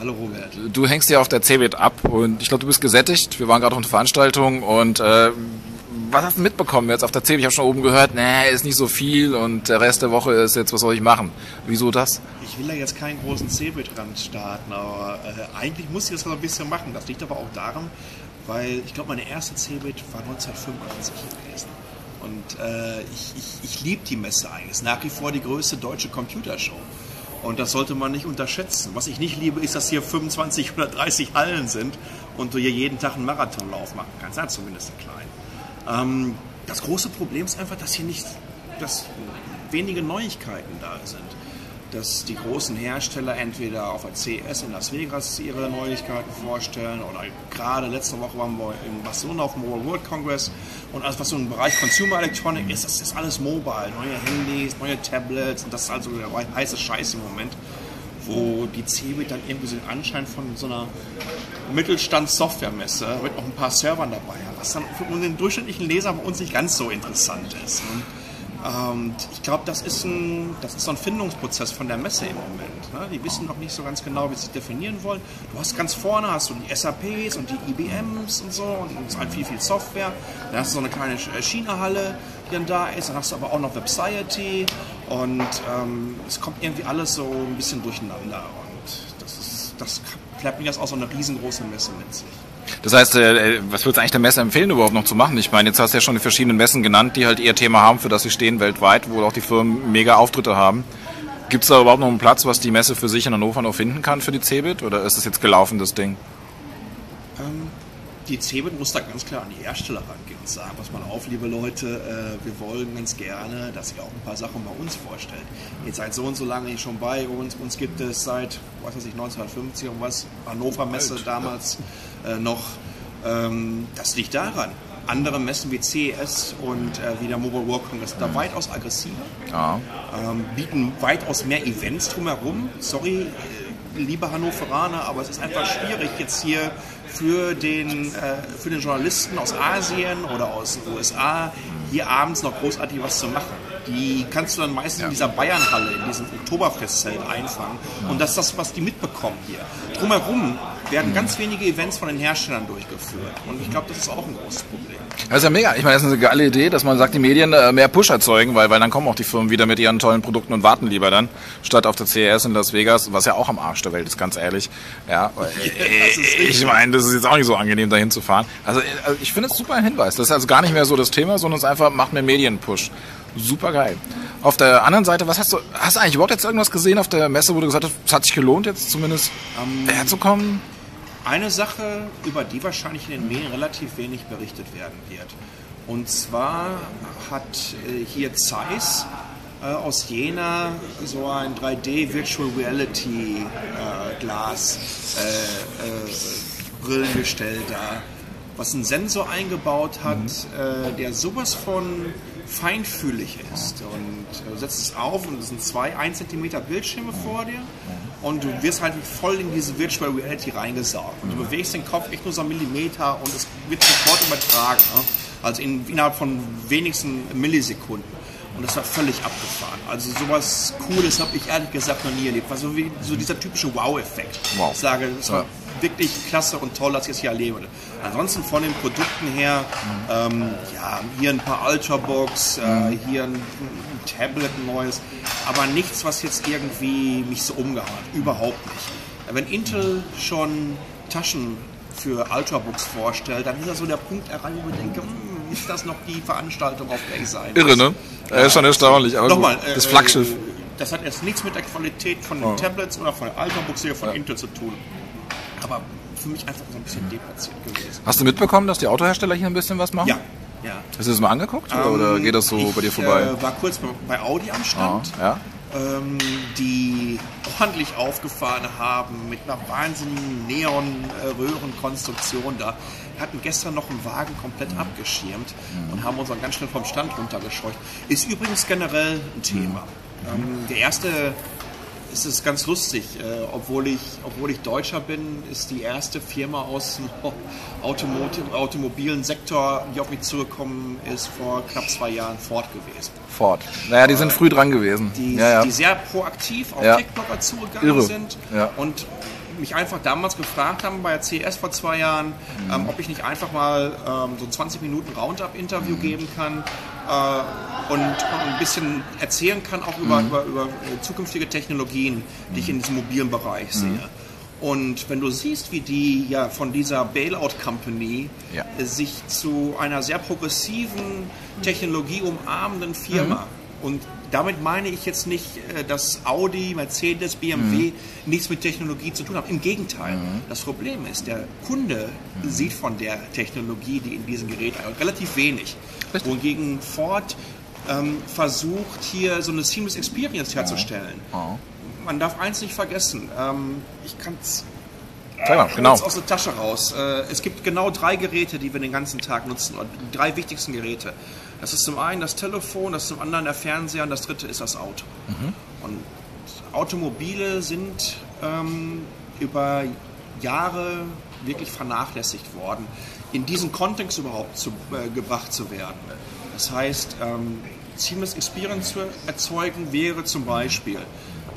Hallo Robert. Du hängst ja auf der CeBIT ab und ich glaube, du bist gesättigt. Wir waren gerade auf einer Veranstaltung und äh, was hast du mitbekommen jetzt auf der CeBIT? Ich habe schon oben gehört, nee, ist nicht so viel und der Rest der Woche ist jetzt, was soll ich machen? Wieso das? Ich will da jetzt keinen großen CeBIT-Rand starten, aber äh, eigentlich muss ich das so ein bisschen machen. Das liegt aber auch daran, weil ich glaube, meine erste CeBIT war 1985 gewesen. Und äh, ich, ich, ich liebe die Messe eigentlich. Es ist nach wie vor die größte deutsche Computershow. Und das sollte man nicht unterschätzen. Was ich nicht liebe, ist, dass hier 25 oder 30 Hallen sind und du hier jeden Tag einen Marathonlauf machen kannst. Ja, zumindest einen kleinen. Ähm, das große Problem ist einfach, dass hier nicht dass wenige Neuigkeiten da sind dass die großen Hersteller entweder auf der CES in Las Vegas ihre Neuigkeiten vorstellen oder gerade letzte Woche waren wir in Barcelona auf dem Mobile World Congress und alles, was so im Bereich Consumer Electronic ist, das ist alles mobile. Neue Handys, neue Tablets und das ist also der heiße Scheiß im Moment, wo die CeBIT dann irgendwie so den Anschein von so einer Mittelstands-Softwaremesse mit noch ein paar Servern dabei hat, was dann für den durchschnittlichen Leser bei uns nicht ganz so interessant ist. Ne? Und ich glaube, das, ist das ist so ein Findungsprozess von der Messe im Moment. Ne? Die wissen noch nicht so ganz genau, wie sie definieren wollen. Du hast ganz vorne hast du die SAPs und die IBMs und so und es halt viel, viel Software. Dann hast du so eine kleine China-Halle, die dann da ist. Dann hast du aber auch noch Websiety und ähm, es kommt irgendwie alles so ein bisschen durcheinander. Und das, ist, das klappt mir das auch so eine riesengroße Messe mit sich. Das heißt, äh, was würdest du eigentlich der Messe empfehlen, überhaupt noch zu machen? Ich meine, jetzt hast du ja schon die verschiedenen Messen genannt, die halt ihr Thema haben, für das sie stehen weltweit, wo auch die Firmen mega Auftritte haben. Gibt es da überhaupt noch einen Platz, was die Messe für sich in Hannover noch finden kann für die CeBIT? Oder ist das jetzt gelaufen, das Ding? Ähm, die CeBIT muss da ganz klar an die Hersteller rangehen und sagen, pass mal auf, liebe Leute, äh, wir wollen ganz gerne, dass ihr auch ein paar Sachen bei uns vorstellt. Ihr seid so und so lange schon bei uns, uns gibt es seit, was weiß ich, 1950 und was, Hannover Messe damals äh, noch. Ähm, das liegt daran. Andere Messen wie CES und äh, wie der Mobile World Congress sind da mhm. weitaus aggressiver, ja. ähm, bieten weitaus mehr Events drumherum. Sorry, äh, liebe Hannoveraner, aber es ist einfach schwierig, jetzt hier für den, äh, für den Journalisten aus Asien oder aus den USA hier abends noch großartig was zu machen. Die kannst du dann meistens ja. in dieser Bayernhalle, in diesem Oktoberfestzelt einfangen. Und das ist das, was die mitbekommen hier. Drumherum werden ganz wenige Events von den Herstellern durchgeführt. Und ich glaube, das ist auch ein großes Problem. Das ist ja mega. Ich meine, das ist eine geile Idee, dass man sagt, die Medien äh, mehr Push erzeugen, weil, weil dann kommen auch die Firmen wieder mit ihren tollen Produkten und warten lieber dann, statt auf der CES in Las Vegas, was ja auch am Arsch der Welt ist, ganz ehrlich. Ja, äh, ich meine, das ist jetzt auch nicht so angenehm, dahin zu fahren. Also, also ich finde es super ein Hinweis. Das ist also gar nicht mehr so das Thema, sondern es einfach macht mehr Medienpush. Super geil. Auf der anderen Seite, was hast du, hast du eigentlich überhaupt jetzt irgendwas gesehen auf der Messe, wo du gesagt hast, es hat sich gelohnt, jetzt zumindest um, herzukommen? Eine Sache, über die wahrscheinlich in den Medien relativ wenig berichtet werden wird. Und zwar hat äh, hier Zeiss äh, aus Jena so ein 3D Virtual Reality äh, Glas äh, äh, Brillengestell da, was einen Sensor eingebaut hat, mhm. Äh, der sowas von feinfühlig ist und setzt es auf und es sind zwei 1 cm Bildschirme vor dir und du wirst halt voll in diese Virtual Reality reingesaugt. Und du bewegst den Kopf echt nur so einen Millimeter und es wird sofort übertragen. Ne? Also in, innerhalb von wenigsten Millisekunden. Und das war völlig abgefahren. Also sowas Cooles habe ich ehrlich gesagt noch nie erlebt. War so wie so dieser typische Wow-Effekt. Wow. Ich sage, es war ja. Wirklich klasse und toll, dass ich es hier erlebe. Ansonsten von den Produkten her, ähm, ja, hier ein paar Ultrabooks, äh, hier ein, ein Tablet neues, aber nichts, was jetzt irgendwie mich so umgehauen hat. Überhaupt nicht. Wenn Intel schon Taschen für Ultrabooks vorstellt, dann ist das so der Punkt erreicht, wo ich denke, hm, ist das noch die Veranstaltung, auf der ich sein muss? Irre, ne? Ja, ist schon erstaunlich. Aber Nochmal, das äh, Flaggschiff. Das hat jetzt nichts mit der Qualität von den oh. Tablets oder von den Ultrabooks hier von ja. Intel zu tun. Aber für mich einfach so ein bisschen deplatziert gewesen. Hast du mitbekommen, dass die Autohersteller hier ein bisschen was machen? Ja, ja. Hast du das mal angeguckt ähm, oder geht das so ich, bei dir vorbei? Ich äh, war kurz bei Audi am Stand. Ah, ja. Ähm, die ordentlich aufgefahren haben mit einer wahnsinnigen Neon-Röhrenkonstruktion da. Wir hatten gestern noch einen Wagen komplett mhm. abgeschirmt mhm. und haben uns dann ganz schnell vom Stand runtergescheucht. Ist übrigens generell ein Thema. Mhm. Ähm, der erste ist es ganz lustig. Äh, obwohl, ich, obwohl ich Deutscher bin, ist die erste Firma aus dem automobilen Sektor, die auf mich zugekommen ist, vor knapp zwei Jahren Ford gewesen. Ford. Naja, die sind früh dran gewesen. Die, ja, ja. die sehr proaktiv auf ja. Tech-Blogger zugegangen Irre. sind. Und mich einfach damals gefragt haben bei der CS vor zwei Jahren, ähm, ob ich nicht einfach mal ähm, so ein 20 Minuten Roundup-Interview geben kann äh, und, und ein bisschen erzählen kann auch über, über, über äh, zukünftige Technologien, die ich in diesem mobilen Bereich sehe. Und wenn du siehst, wie die ja von dieser Bailout Company Ja. sich zu einer sehr progressiven, technologieumarmenden Firma und damit meine ich jetzt nicht, äh, dass Audi, Mercedes, BMW nichts mit Technologie zu tun haben. Im Gegenteil. Das Problem ist, der Kunde sieht von der Technologie, die in diesem Gerät relativ wenig. Richtig. Wohingegen Ford ähm, versucht, hier so eine Seamless Experience herzustellen. Oh. Man darf eins nicht vergessen. Ähm, ich kann es mal, genau. aus der Tasche raus. Äh, es gibt genau drei Geräte, die wir den ganzen Tag nutzen. oder Die drei wichtigsten Geräte. Das ist zum einen das Telefon, das ist zum anderen der Fernseher und das dritte ist das Auto. Und Automobile sind ähm, über Jahre wirklich vernachlässigt worden, in diesen Kontext überhaupt zu, äh, gebracht zu werden. Das heißt, ähm, Seamless Experience zu erzeugen wäre zum Beispiel,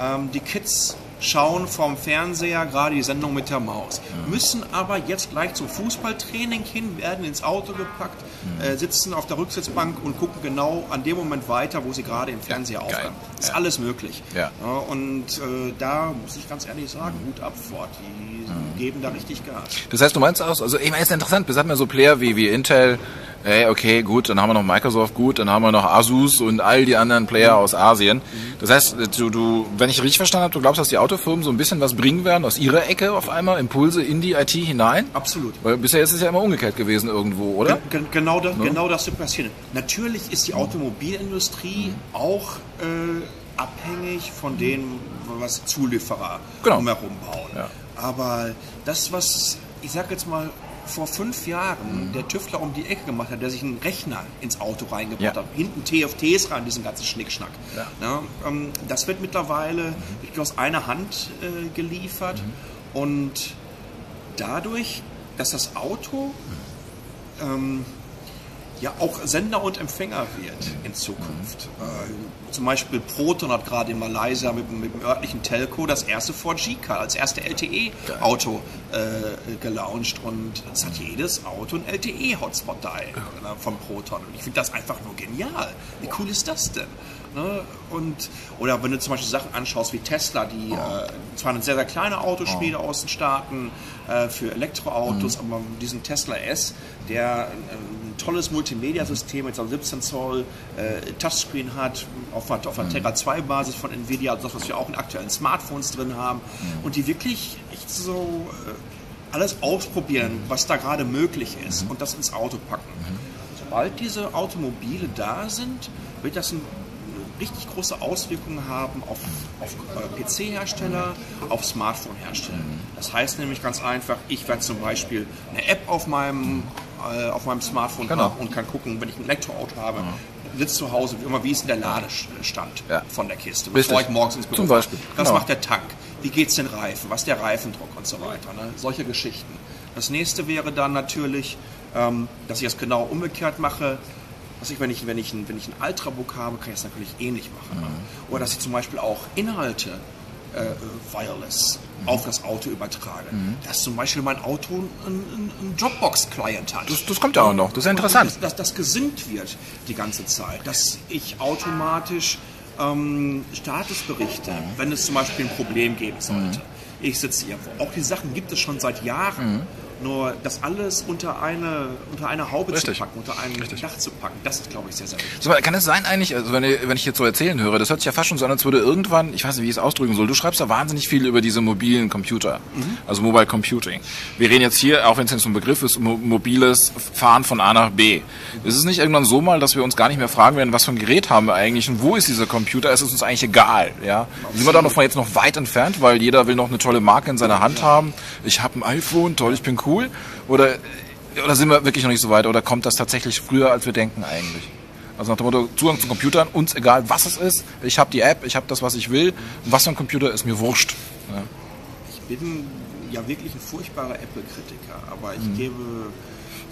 ähm, die Kids schauen vom Fernseher gerade die Sendung mit der Maus, müssen aber jetzt gleich zum Fußballtraining hin, werden ins Auto gepackt, äh, sitzen auf der Rücksitzbank und gucken genau an dem Moment weiter, wo sie gerade im Fernseher geil. aufhören. Ist Ja. alles möglich. Ja. und äh, da muss ich ganz ehrlich sagen, Hut ab Ford, die geben da richtig Gas. Das heißt, du meinst auch, also ich meine, ist interessant, wir hatten ja so Player wie, wie Intel, ey, okay, gut, dann haben wir noch Microsoft, gut, dann haben wir noch Asus und all die anderen Player aus Asien. Das heißt, du, du, wenn ich richtig verstanden habe, du glaubst, dass die Autofirmen so ein bisschen was bringen werden aus ihrer Ecke auf einmal, Impulse in die IT hinein? Absolut. Weil bisher ist es ja immer umgekehrt gewesen irgendwo, oder? Gen genau, das, genau das wird passieren. Natürlich ist die Automobilindustrie auch äh, abhängig von dem, was Zulieferer Genau. drumherum bauen. Ja. Aber das, was, ich sag jetzt mal, vor fünf Jahren der Tüftler um die Ecke gemacht hat, der sich einen Rechner ins Auto reingebaut Ja. hat, hinten TFTs rein, diesen ganzen Schnickschnack. Ja. Ja, ähm, das wird mittlerweile wirklich aus einer Hand äh, geliefert und dadurch, dass das Auto ähm, ja auch Sender und Empfänger wird in Zukunft. Äh, zum Beispiel Proton hat gerade in Malaysia mit, mit dem örtlichen Telco das erste 4G-Car als erste LTE-Auto äh, gelauncht und es hat jedes Auto ein LTE-Hotspot da äh, von Proton. Und ich finde das einfach nur genial. Wie cool ist das denn? Ne? Und, oder wenn du zum Beispiel Sachen anschaust wie Tesla, die äh, zwar eine sehr, sehr kleine Autospiele aus den Staaten äh, für Elektroautos, aber diesen Tesla S, der ein, ein tolles Multimedia-System mit so einem 17 Zoll äh, Touchscreen hat, auf, einer- auf einer Tegra 2 Basis von Nvidia, also das, was wir auch in aktuellen Smartphones drin haben, und die wirklich echt so äh, alles ausprobieren, was da gerade möglich ist und das ins Auto packen. Sobald diese Automobile da sind, wird das ein richtig große Auswirkungen haben auf, auf äh, PC-Hersteller, auf Smartphone-Hersteller. Das heißt nämlich ganz einfach, ich werde zum Beispiel eine App auf meinem, äh, auf meinem Smartphone Genau. haben und kann gucken, wenn ich ein Elektroauto habe, sitze zu Hause, wie immer, wie ist der Ladestand Ja. von der Kiste, Richtig. bevor ich morgens ins Büro Zum. Beispiel. Genau. macht der Tank? Wie geht's den Reifen? Was ist der Reifendruck und so weiter? Ne? Solche Geschichten. Das nächste wäre dann natürlich, ähm, dass ich das genau umgekehrt mache. Was ich, wenn ich, wenn ich ein, wenn ich ein Ultrabook habe, kann ich das natürlich ähnlich machen. Ne? Oder dass ich zum Beispiel auch Inhalte äh, wireless auf das Auto übertrage. Dass zum Beispiel mein Auto einen ein Dropbox-Client hat. Das, das kommt ja auch noch, das ist ja interessant. Dass, dass das gesinkt wird die ganze Zeit. Dass ich automatisch ähm, Statusberichte, wenn es zum Beispiel ein Problem geben sollte. Ich sitze irgendwo. Auch die Sachen gibt es schon seit Jahren. Nur das alles unter eine, unter eine Haube Richtig. zu packen, unter ein Dach zu packen, das ist, glaube ich, sehr, sehr wichtig. So, kann es sein eigentlich, also wenn, ich- wenn ich jetzt so erzählen höre, das hört sich ja fast schon so an, als würde irgendwann, ich weiß nicht, wie ich es ausdrücken soll, du schreibst da wahnsinnig viel über diese mobilen Computer, also Mobile Computing. Wir reden jetzt hier, auch wenn es jetzt so ein Begriff ist, mo mobiles Fahren von A nach B. Ist es nicht irgendwann so mal, dass wir uns gar nicht mehr fragen werden, was für ein Gerät haben wir eigentlich und wo ist dieser Computer? Es ist uns eigentlich egal, ja. Sind wir da noch von jetzt noch weit entfernt, weil jeder will noch eine tolle Marke in seiner Hand haben. Ich habe ein iPhone, toll, ich bin cool. Oder, oder sind wir wirklich noch nicht so weit? Oder kommt das tatsächlich früher, als wir denken eigentlich? Also nach dem Motto, Zugang zu Computern, uns egal was es ist, ich habe die App, ich habe das, was ich will, und was für ein Computer ist mir wurscht. Ja. Ich bin ja wirklich ein furchtbarer Apple-Kritiker, aber ich Mhm. gebe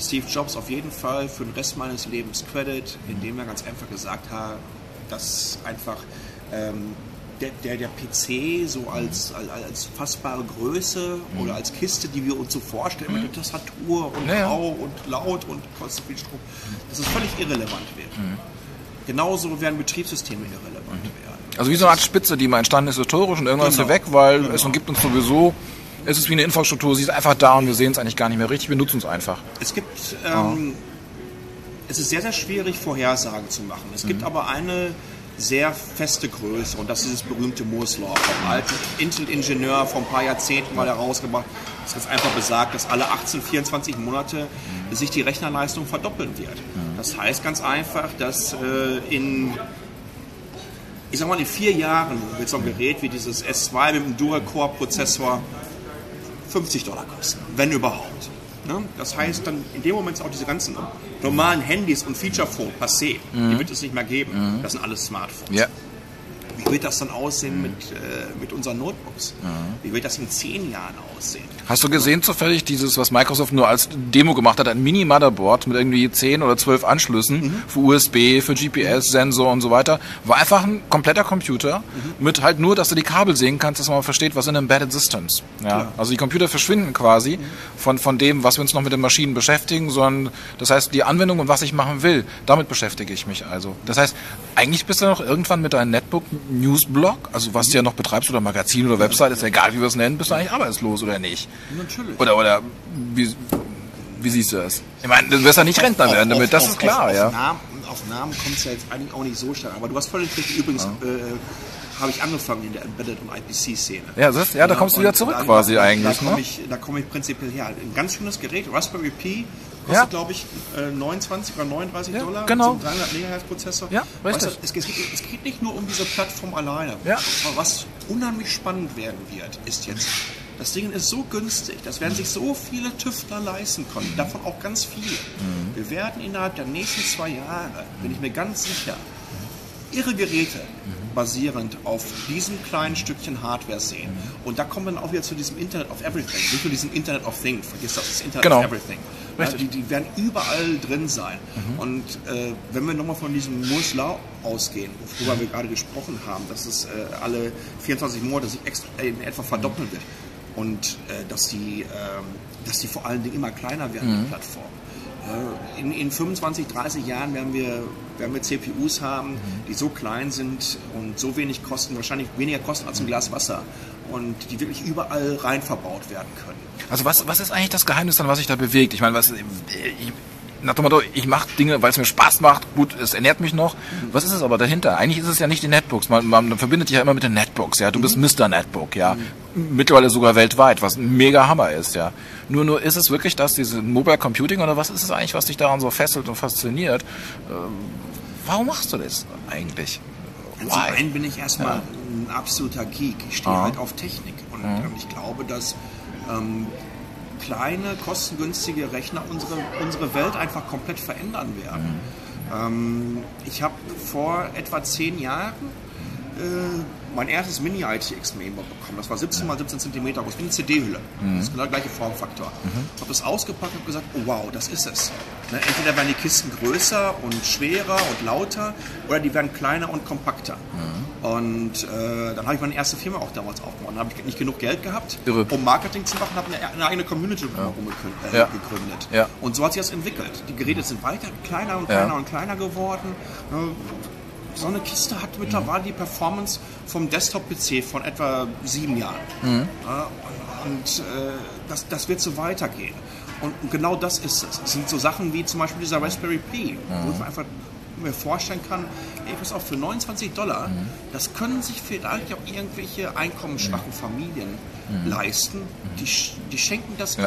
Steve Jobs auf jeden Fall für den Rest meines Lebens Credit, indem er ganz einfach gesagt hat, dass einfach ähm, der, der, der PC so als, als, als fassbare Größe oder als Kiste, die wir uns so vorstellen, mit der Tastatur und Ja, grau und laut und kostet viel Strom, dass es völlig irrelevant wird. Genauso werden Betriebssysteme irrelevant werden. Also wie so eine Art Spitze, die mal entstanden ist historisch und irgendwann ist sie Genau. weg, weil Genau. es umgibt uns sowieso. Es ist wie eine Infrastruktur, sie ist einfach da und wir sehen es eigentlich gar nicht mehr richtig, wir nutzen es einfach. Es gibt, ähm, es ist sehr, sehr schwierig, Vorhersagen zu machen. Es gibt aber eine sehr feste Größe und das ist dieses berühmte Moore's Law vom alten Intel-Ingenieur vor ein paar Jahrzehnten mal herausgebracht. Das ist einfach besagt, dass alle 18, 24 Monate sich die Rechnerleistung verdoppeln wird. Das heißt ganz einfach, dass äh, in ich sag mal, in vier Jahren wird so ein Gerät wie dieses S2 mit dem Dual-Core-Prozessor 50 Dollar kosten, wenn überhaupt. Ne? Das heißt, dann in dem Moment sind auch diese ganzen normalen Handys und Feature-Phone passé. Die wird es nicht mehr geben. Das sind alles Smartphones. Ja. Wie wird das dann aussehen mit, äh, mit unseren Notebooks? Wie wird das in zehn Jahren aussehen? Hast du gesehen zufällig dieses, was Microsoft nur als Demo gemacht hat, ein Mini-Motherboard mit irgendwie 10 oder 12 Anschlüssen für USB, für GPS, Sensor und so weiter. War einfach ein kompletter Computer mit halt nur, dass du die Kabel sehen kannst, dass man versteht, was sind Embedded Systems. Ja. Klar. Also die Computer verschwinden quasi von, von dem, was wir uns noch mit den Maschinen beschäftigen, sondern das heißt, die Anwendung und was ich machen will, damit beschäftige ich mich also. Das heißt, eigentlich bist du noch irgendwann mit deinem Netbook Newsblog, also was du ja noch betreibst oder Magazin oder Website, ist ja egal, wie wir es nennen, bist du eigentlich arbeitslos oder nicht? Natürlich. Oder, oder wie, wie siehst du das? Ich meine, du wirst ja nicht Rentner werden damit, das ist klar, auf, ja. Auf Namen, auf Namen kommt es ja jetzt eigentlich auch nicht so stark. Aber du hast völlig recht. Übrigens äh, habe ich angefangen in der Embedded- und IPC-Szene. Ja, das, ja, da kommst du wieder und zurück da, quasi da, eigentlich, Da komme ne? ich, da komm ich prinzipiell her. Ein ganz schönes Gerät, Raspberry Pi, kostet Ja. glaube ich äh, 29 oder 39 Ja, Dollar. genau. Mit so einem 300 MHz Prozessor. Ja, Weißt du, richtig. es, geht, es geht nicht nur um diese Plattform alleine. Ja. Aber was unheimlich spannend werden wird, ist jetzt, das Ding ist so günstig, das werden sich so viele Tüftler leisten können, davon auch ganz viele. Mhm. Wir werden innerhalb der nächsten zwei Jahre, bin ich mir ganz sicher, irre Geräte basierend auf diesem kleinen Stückchen Hardware sehen. Und da kommen wir dann auch wieder zu diesem Internet of Everything, nicht nur diesem Internet of Things, vergiss das, das Internet Genau. of Everything. Ja, die, die werden überall drin sein. Und äh, wenn wir nochmal von diesem Moore's Law ausgehen, worüber wir gerade gesprochen haben, dass es äh, alle 24 Monate sich extra, in etwa verdoppeln wird und äh, dass, die, ähm, dass die vor allen Dingen immer kleiner werden, die Plattformen. Äh, In, in 25, 30 Jahren werden wir, werden wir CPUs haben, die so klein sind und so wenig kosten, wahrscheinlich weniger kosten als ein Glas Wasser und die wirklich überall rein verbaut werden können. Also was, was ist eigentlich das Geheimnis dann, was sich da bewegt? Ich meine, was, ich, nach dem Motto, ich mache Dinge, weil es mir Spaß macht, gut, es ernährt mich noch. Was ist es aber dahinter? Eigentlich ist es ja nicht die Netbooks. Man, man verbindet dich ja immer mit den Netbooks, ja. Du bist Mr. Netbook, ja. Mittlerweile sogar weltweit, was ein mega Hammer ist, ja. Nur, nur ist es wirklich das, diese Mobile Computing oder was ist es eigentlich, was dich daran so fesselt und fasziniert? Ähm, warum machst du das eigentlich? Zum Why? einen bin ich erstmal ein absoluter Geek. Ich stehe Ah. halt auf Technik. Und ähm, ich glaube, dass ähm, kleine, kostengünstige Rechner unsere, unsere Welt einfach komplett verändern werden. Ähm, ich habe vor etwa zehn Jahren mein erstes Mini-ITX Mainboard bekommen. Das war 17 mal 17 cm groß, wie eine CD-Hülle. Das ist genau der gleiche Formfaktor. Habe das ausgepackt und habe gesagt, oh wow, das ist es. Ne, entweder werden die Kisten größer und schwerer und lauter oder die werden kleiner und kompakter. Und äh, dann habe ich meine erste Firma auch damals aufgebaut. Dann habe ich nicht genug Geld gehabt, Irre. um Marketing zu machen, habe eine, eine eigene Community gekün- äh, Ja. gegründet. Ja. Und so hat sich das entwickelt. Die Geräte sind weiter kleiner und Ja. kleiner und kleiner geworden. Ne, so eine Kiste hat mittlerweile die Performance vom Desktop-PC von etwa sieben Jahren. Ja, und äh, das, das wird so weitergehen. Und genau das ist es. Es sind so Sachen wie zum Beispiel dieser Raspberry Pi, wo ich mir einfach mir vorstellen kann, ey, pass auf, für 29 Dollar, das können sich vielleicht auch irgendwelche einkommensschwachen Familien leisten. Die, sch- die schenken das Ja.